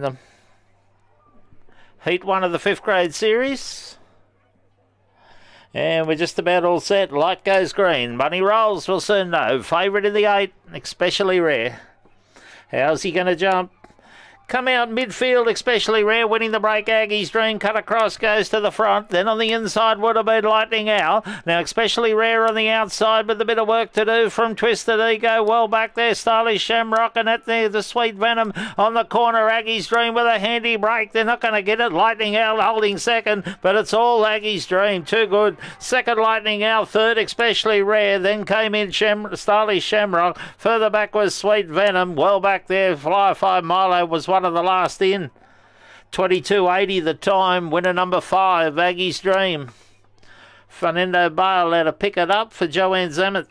them. Heat one of the fifth grade series. And we're just about all set. Light goes green. Bunny rolls, we'll soon know. Favourite in the eight, especially rare. How's he going to jump? Come out midfield, especially rare, winning the break. Aggie's dream cut across goes to the front. Then on the inside would have been Lightning Owl. Now, especially rare on the outside with a bit of work to do from Twisted Ego. Well back there, Stylish Shamrock, and at there, the Sweet Venom on the corner. Aggie's dream with a handy break. They're not going to get it. Lightning Owl holding second, but it's all Aggie's dream. Too good. Second, Lightning Owl. Third, especially rare. Then came in Sham- Stylish Shamrock. Further back was Sweet Venom. Well back there, Flyer 5 Milo was one of the last in. 22.80 the time, winner number five, Aggie's Dream. Fernando Bale had to pick it up for Joanne Zammit.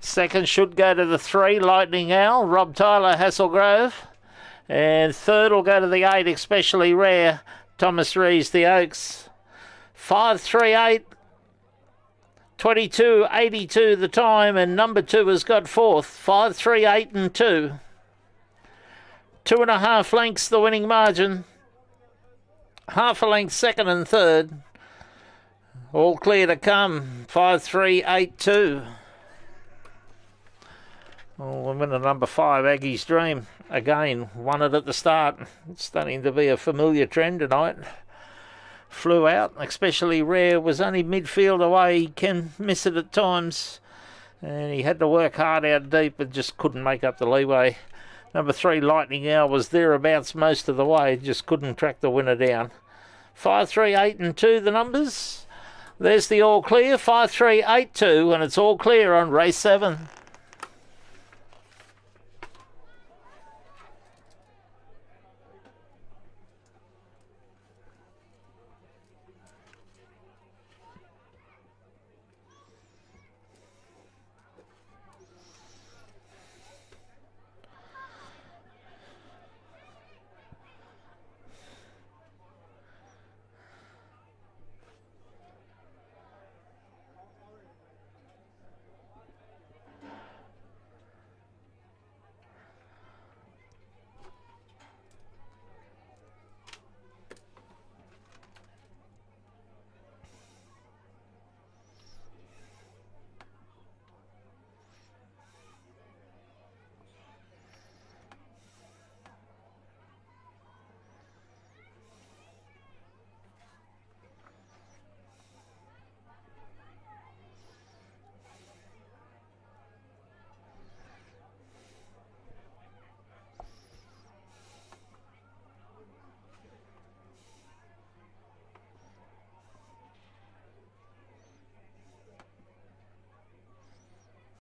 Second should go to the three, Lightning Owl, Rob Tyler, Hasselgrove. And third will go to the eight, especially rare, Thomas Rees, the Oaks. 538, 22.82 the time, and number two has got fourth, 538 and two. Two and a half lengths the winning margin. Half a length second and third. All clear to come. Five three eight two. Oh, winner number five, Aggie's Dream. Again, won it at the start. It's starting to be a familiar trend tonight. Flew out, especially rare, was only midfield away. He can miss it at times. And he had to work hard out deep and just couldn't make up the leeway. Number three, Lightning Owl, was thereabouts most of the way, just couldn't track the winner down. Five, three, eight, and two, the numbers. There's the all clear, five, three, eight, two, and it's all clear on race seven.